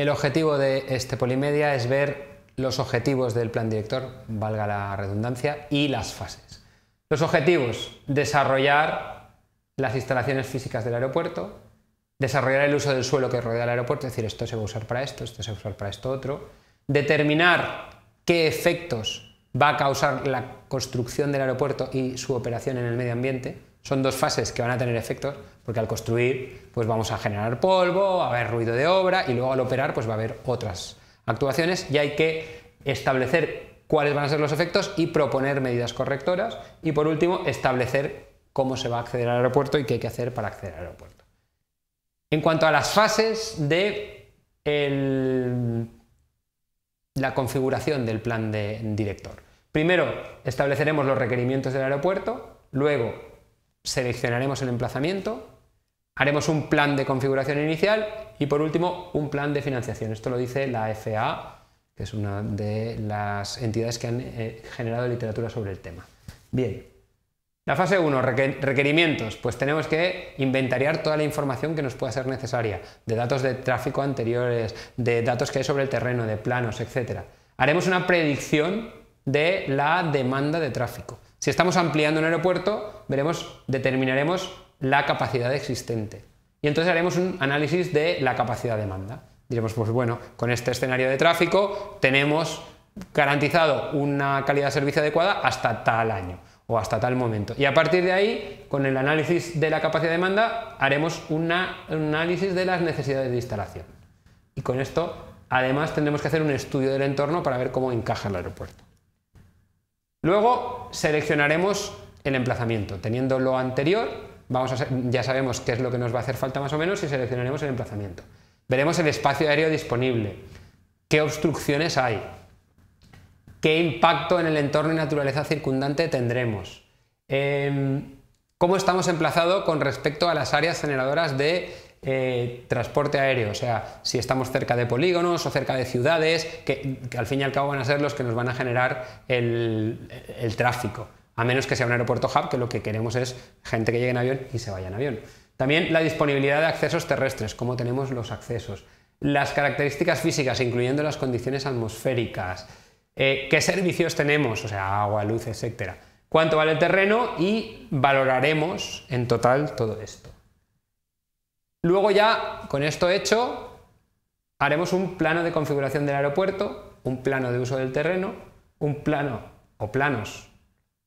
El objetivo de este Polimedia es ver los objetivos del plan director, valga la redundancia, y las fases. Los objetivos, desarrollar las instalaciones físicas del aeropuerto, desarrollar el uso del suelo que rodea el aeropuerto, es decir, esto se va a usar para esto, esto se va a usar para esto otro, determinar qué efectos va a causar la construcción del aeropuerto y su operación en el medio ambiente. Son dos fases que van a tener efectos, porque al construir pues vamos a generar polvo, a haber ruido de obra y luego al operar pues va a haber otras actuaciones y hay que establecer cuáles van a ser los efectos y proponer medidas correctoras y por último establecer cómo se va a acceder al aeropuerto y qué hay que hacer para acceder al aeropuerto. En cuanto a las fases de la configuración del plan de director. Primero estableceremos los requerimientos del aeropuerto, luego seleccionaremos el emplazamiento, haremos un plan de configuración inicial y por último un plan de financiación. Esto lo dice la FAA, que es una de las entidades que han eh, generado literatura sobre el tema. Bien, la fase 1, requerimientos. Pues tenemos que inventariar toda la información que nos pueda ser necesaria, de datos de tráfico anteriores, de datos que hay sobre el terreno, de planos, etc. Haremos una predicción de la demanda de tráfico. Si estamos ampliando un aeropuerto, veremos, determinaremos la capacidad existente. Y entonces haremos un análisis de la capacidad de demanda. Diremos, pues bueno, con este escenario de tráfico tenemos garantizado una calidad de servicio adecuada hasta tal año o hasta tal momento. Y a partir de ahí, con el análisis de la capacidad de demanda, haremos un análisis de las necesidades de instalación. Y con esto, además, tendremos que hacer un estudio del entorno para ver cómo encaja el aeropuerto. Luego seleccionaremos el emplazamiento. Teniendo lo anterior, vamos a ya sabemos qué es lo que nos va a hacer falta más o menos y seleccionaremos el emplazamiento. Veremos el espacio aéreo disponible, qué obstrucciones hay, qué impacto en el entorno y naturaleza circundante tendremos, em, cómo estamos emplazados con respecto a las áreas generadoras de eh, transporte aéreo, o sea, si estamos cerca de polígonos o cerca de ciudades, que, al fin y al cabo van a ser los que nos van a generar el, tráfico, a menos que sea un aeropuerto hub, que lo que queremos es gente que llegue en avión y se vaya en avión. También la disponibilidad de accesos terrestres, cómo tenemos los accesos, las características físicas, incluyendo las condiciones atmosféricas, eh, qué servicios tenemos, o sea, agua, luz, etcétera, cuánto vale el terreno y valoraremos en total todo esto. Luego ya, con esto hecho, haremos un plano de configuración del aeropuerto, un plano de uso del terreno, un plano o planos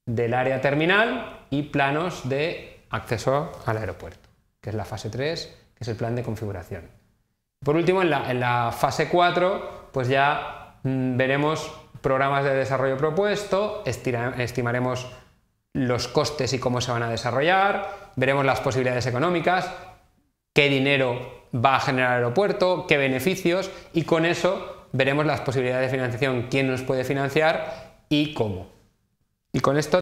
del área terminal y planos de acceso al aeropuerto, que es la fase 3, que es el plan de configuración. Por último, en la, fase 4, pues ya mm, veremos programas de desarrollo propuesto, estimaremos los costes y cómo se van a desarrollar, veremos las posibilidades económicas, qué dinero va a generar el aeropuerto, qué beneficios y con eso veremos las posibilidades de financiación, quién nos puede financiar y cómo. Y con esto